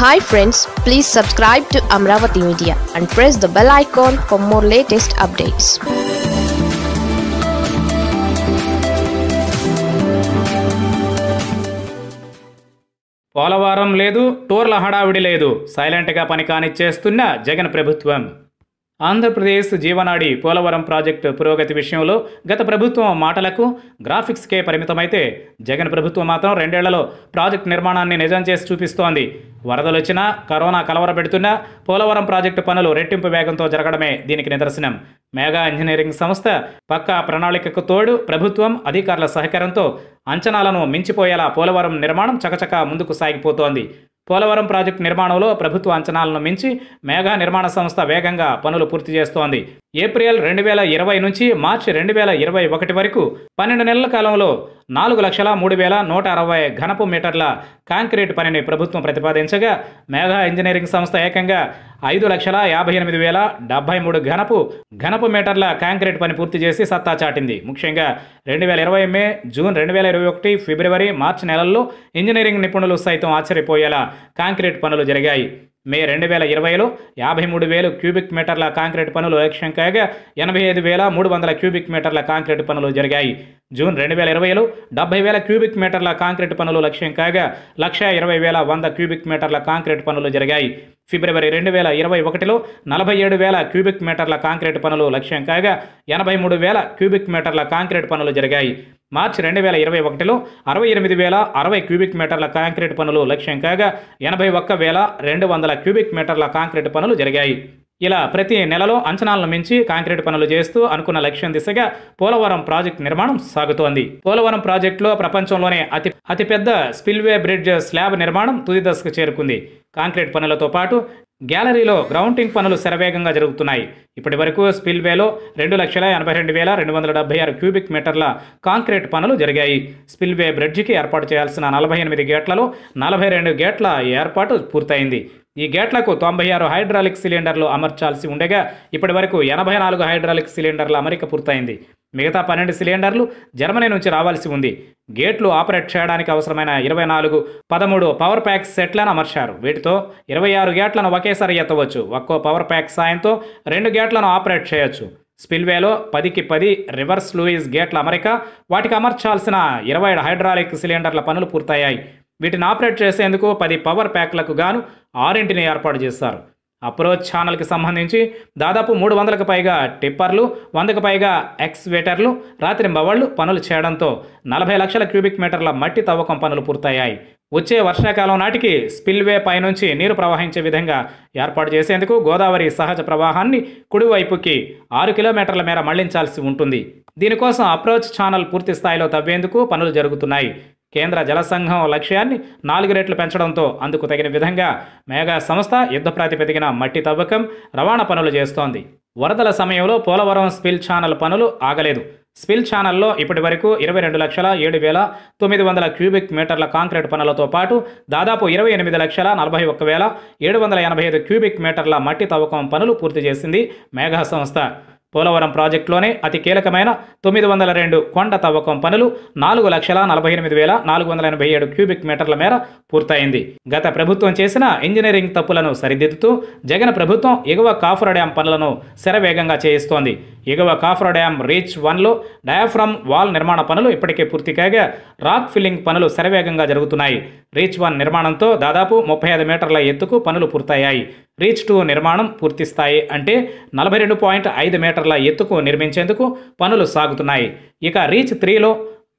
Hi friends please subscribe to Amaravati media and press the bell icon for more latest updates Polavaram లేదు టూర్ల హడావిడి లేదు. సైలెంట్గా పని కానిచ్చేస్తున్న జగన్ ప్రభుత్వం. ఆంధ్రప్రదేశ్ జీవనాడి పోలవరం ప్రాజెక్టు పురోగతి విషయంలో గత ప్రభుత్వం మాటలకు గ్రాఫిక్స్కే పరిమితమైతే జగన్ ప్రభుత్వం మాత్రం రెండేళ్ళలో ప్రాజెక్టు నిర్మాణాన్ని నిజం చేసి చూపిస్తోంది. వరదలొచ్చినా కరోనా కలవరపెడుతున్నా పోలవరం ప్రాజెక్టు పనులు రెట్టింపు వేగంతో జరగడమే దీనికి నిదర్శనం. మేఘా ఇంజనీరింగ్ సంస్థ పక్కా ప్రణాళికకు తోడు ప్రభుత్వం అధికారుల సహకారంతో అంచనాలను మించిపోయేలా పోలవరం నిర్మాణం చకచక ముందుకు సాగిపోతోంది. పోలవరం ప్రాజెక్టు నిర్మాణంలో ప్రభుత్వ అంచనాలను మించి మేఘా నిర్మాణ సంస్థ వేగంగా పనులు పూర్తి చేస్తోంది. ఏప్రిల్ రెండు వేల ఇరవై నుంచి మార్చి రెండు వేల ఇరవై ఒకటి వరకు పన్నెండు నెలల కాలంలో నాలుగు లక్షల మూడు వేల నూట అరవై ఘనపు మీటర్ల కాంక్రీట్ పనిని ప్రభుత్వం ప్రతిపాదించగా మేఘా ఇంజనీరింగ్ సంస్థ ఏకంగా ఐదు లక్షల యాభై ఎనిమిది వేల డెబ్బై మూడు ఘనపు ఘనపు మీటర్ల కాంక్రీట్ పని పూర్తి చేసి సత్తా చాటింది. ముఖ్యంగా రెండు వేల ఇరవై మే జూన్ రెండు వేల ఇరవై ఒకటి ఫిబ్రవరి మార్చి నెలల్లో ఇంజనీరింగ్ నిపుణులు సైతం ఆశ్చర్యపోయేలా కాంక్రీట్ పనులు జరిగాయి. మే రెండు వేల ఇరవైలో యాభై మూడు వేలు క్యూబిక్ మీటర్ల కాంక్రీట్ పనులు లక్ష్యం కాగా ఎనభై ఐదు వేల మూడు వందల క్యూబిక్ మీటర్ల కాంక్రీట్ పనులు జరిగాయి. జూన్ రెండు వేల ఇరవైలో డెబ్బై వేల క్యూబిక్ మీటర్ల కాంక్రీట్ పనులు లక్ష్యం కాగా లక్ష ఇరవై వేల వంద క్యూబిక్ మీటర్ల కాంక్రీట్ పనులు జరిగాయి. ఫిబ్రవరి రెండు వేల ఇరవై ఒకటిలో నలభై ఏడు వేల క్యూబిక్ మీటర్ల కాంక్రీట్ పనులు లక్ష్యం కాగా ఎనభై మూడు వేల క్యూబిక్ మీటర్ల కాంక్రీట్ పనులు జరిగాయి. మార్చి రెండు వేల ఇరవై ఒకటిలో అరవై ఎనిమిది వేల అరవై క్యూబిక్ మీటర్ల కాంక్రీట్ పనులు లక్ష్యం కాగా ఎనభై ఒక్క వేల రెండు వందల క్యూబిక్ మీటర్ల కాంక్రీట్ పనులు జరిగాయి. ఇలా ప్రతి నెలలో అంచనాలను మించి కాంక్రీట్ పనులు చేస్తూ అనుకున్న లక్ష్యం దిశగా పోలవరం ప్రాజెక్టు నిర్మాణం సాగుతోంది. పోలవరం ప్రాజెక్టులో ప్రపంచంలోనే అతి అతిపెద్ద స్పిల్వే బ్రిడ్జ్ స్లాబ్ నిర్మాణం తుది దశకు చేరుకుంది. కాంక్రీట్ పనులతో పాటు గ్యాలరీలో గ్రౌండింగ్ పనులు శరవేగంగా జరుగుతున్నాయి. ఇప్పటి వరకు స్పిల్వేలో రెండు లక్షల ఎనభై రెండు వేల రెండు వందల డెబ్బై ఆరు క్యూబిక్ మీటర్ల కాంక్రీట్ పనులు జరిగాయి. స్పిల్వే బ్రిడ్జికి ఏర్పాటు చేయాల్సిన నలభై ఎనిమిది గేట్లలో నలభై రెండు గేట్ల ఏర్పాటు పూర్తయింది. ఈ గేట్లకు తొంభై ఆరు హైడ్రాలిక్ సిలిండర్లు అమర్చాల్సి ఉండగా ఇప్పటి వరకు ఎనభై నాలుగు హైడ్రాలిక్ సిలిండర్ల అమరిక పూర్తయింది. మిగతా పన్నెండు సిలిండర్లు జర్మనీ నుంచి రావాల్సి ఉంది. గేట్లు ఆపరేట్ చేయడానికి అవసరమైన ఇరవై నాలుగు పదమూడు పవర్ ప్యాక్ సెట్లను అమర్చారు. వీటితో ఇరవై ఆరు గేట్లను ఒకేసారి ఎత్తవచ్చు. ఒక్కో పవర్ ప్యాక్ సాయంతో రెండు గేట్లను ఆపరేట్ చేయొచ్చు. స్పిల్వేలో పదికి పది రివర్స్ లూయిస్ గేట్ల అమరిక వాటికి అమర్చాల్సిన ఇరవై హైడ్రాలిక్ సిలిండర్ల పనులు పూర్తయ్యాయి. వీటిని ఆపరేట్ చేసేందుకు పది పవర్ ప్యాక్లకు గాను ఆరింటిని ఏర్పాటు చేశారు. అప్రోచ్ ఛానల్కి సంబంధించి దాదాపు మూడు వందలకు పైగా టిప్పర్లు వందకు పైగా ఎక్స్వేటర్లు రాత్రి మవళ్ళు పనులు చేయడంతో నలభై లక్షల క్యూబిక్ మీటర్ల మట్టి తవ్వకం పనులు పూర్తయ్యాయి. వచ్చే వర్షాకాలం నాటికి స్పిల్వే పైనుంచి నీరు ప్రవహించే విధంగా ఏర్పాటు చేసేందుకు గోదావరి సహజ ప్రవాహాన్ని కుడివైపుకి ఆరు కిలోమీటర్ల మేర మళ్ళించాల్సి ఉంటుంది. దీనికోసం అప్రోచ్ ఛానల్ పూర్తి స్థాయిలో తవ్వేందుకు పనులు జరుగుతున్నాయి. కేంద్ర జలసంఘం లక్ష్యాన్ని నాలుగు రెట్లు పెంచడంతో అందుకు తగిన విధంగా మేఘా సంస్థ యుద్ధ ప్రాతిపదికన మట్టి తవ్వకం రవాణా పనులు చేస్తోంది. వరదల సమయంలో పోలవరం స్పిల్ ఛానల్ పనులు ఆగలేదు. స్పిల్ ఛానల్లో ఇప్పటి వరకు ఇరవై రెండు లక్షల ఏడు వేల తొమ్మిది వందల క్యూబిక్ మీటర్ల కాంక్రీట్ పనులతో పాటు దాదాపు ఇరవై ఎనిమిది లక్షల నలభై ఒక్క వేల ఏడు వందల ఎనభై ఐదు క్యూబిక్ మీటర్ల మట్టి తవ్వకం పనులు పూర్తి చేసింది మేఘా సంస్థ. పోలవరం ప్రాజెక్టులోనే అతి కీలకమైన తొమ్మిది వందల రెండు కొండ తవ్వకం పనులు నాలుగు లక్షల నలభై ఎనిమిది వేల నాలుగు వందల ఎనభై ఏడు క్యూబిక్ మీటర్ల మేర పూర్తయింది. గత ప్రభుత్వం చేసిన ఇంజనీరింగ్ తప్పులను సరిదిద్దుతూ జగన్ ప్రభుత్వం ఎగువ కాఫర్ డ్యాం పనులను శరవేగంగా చేయిస్తోంది. ఎగువ కాఫ్రా డ్యాం రీచ్ వన్లో డయాఫ్రమ్ వాల్ నిర్మాణ పనులు ఇప్పటికే పూర్తి కాగా రాక్ ఫిల్లింగ్ పనులు శరవేగంగా జరుగుతున్నాయి. రీచ్ వన్ నిర్మాణంతో దాదాపు ముప్పై ఐదు మీటర్ల ఎత్తుకు పనులు పూర్తయ్యాయి. రీచ్ టూ నిర్మాణం పూర్తి స్థాయి అంటే నలభై రెండు పాయింట్ ఐదు మీటర్ల ఎత్తుకు నిర్మించేందుకు పనులు సాగుతున్నాయి. ఇక రీచ్ త్రీలో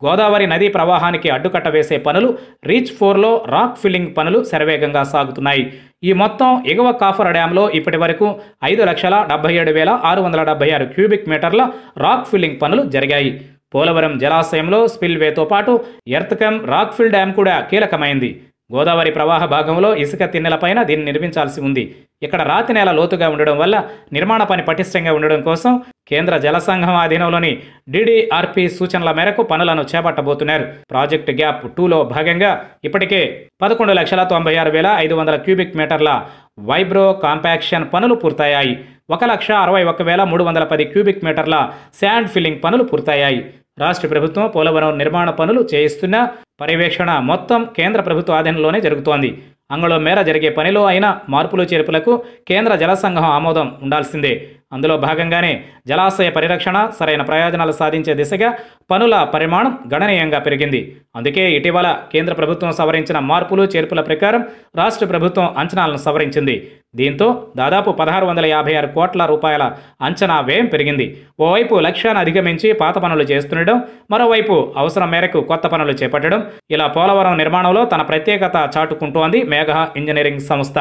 గోదావరి నదీ ప్రవాహానికి అడ్డుకట్ట వేసే పనులు రీచ్ ఫోర్లో రాక్ ఫిల్లింగ్ పనులు శరవేగంగా సాగుతున్నాయి. ఈ మొత్తం ఎగువ కాఫర్ డ్యాంలో ఇప్పటి వరకు ఐదు లక్షల డెబ్బై ఏడు వేల ఆరు వందల డెబ్బై ఆరు క్యూబిక్ మీటర్ల రాక్ ఫిల్లింగ్ పనులు జరిగాయి. పోలవరం జలాశయంలో స్పిల్వేతో పాటు ఎర్త్కమ్ రాక్ఫిల్ డ్యాం కూడా కీలకమైంది. గోదావరి ప్రవాహ భాగంలో ఇసుక తిన్నెలపైన దీన్ని నిర్మించాల్సి ఉంది. ఇక్కడ రాతి నేల లోతుగా ఉండడం వల్ల నిర్మాణ పని పటిష్టంగా ఉండడం కోసం కేంద్ర జలసంఘం అధీనంలోని డిడిఆర్పి సూచనల మేరకు పనులను చేపట్టబోతున్నారు. ప్రాజెక్ట్ గ్యాప్ టూలో భాగంగా ఇప్పటికే పదకొండు లక్షల తొంభై ఆరు వేల ఐదు వందల క్యూబిక్ మీటర్ల వైబ్రో కాంపాక్షన్ పనులు పూర్తయ్యాయి. ఒక లక్ష అరవై ఒక వేల మూడు వందల పది క్యూబిక్ మీటర్ల శాండ్ ఫిల్లింగ్ పనులు పూర్తయ్యాయి. రాష్ట్ర ప్రభుత్వం పోలవరం నిర్మాణ పనులు చేయిస్తున్న పర్యవేక్షణ మొత్తం కేంద్ర ప్రభుత్వ ఆధీనంలోనే జరుగుతోంది. అంగళం మేర జరిగే పనిలో అయిన మార్పులు చేర్పులకు కేంద్ర జల సంఘం ఆమోదం ఉండాల్సిందే. అందులో భాగంగానే జలాశయ పరిరక్షణ సరైన ప్రయోజనాలు సాధించే దిశగా పనుల పరిమాణం గణనీయంగా పెరిగింది. అందుకే ఇటీవల కేంద్ర ప్రభుత్వం సవరించిన మార్పులు చేర్పుల ప్రకారం రాష్ట్ర ప్రభుత్వం అంచనాలను సవరించింది. దీంతో దాదాపు పదహారు వందల యాభై ఆరు కోట్ల రూపాయల అంచనా వ్యయం పెరిగింది. ఓవైపు లక్ష్యాన్ని అధిగమించి పాత పనులు చేస్తుండడం మరోవైపు అవసరం మేరకు కొత్త పనులు చేపట్టడం ఇలా పోలవరం నిర్మాణంలో తన ప్రత్యేకత చాటుకుంటోంది మేఘ ఇంజనీరింగ్ సంస్థ.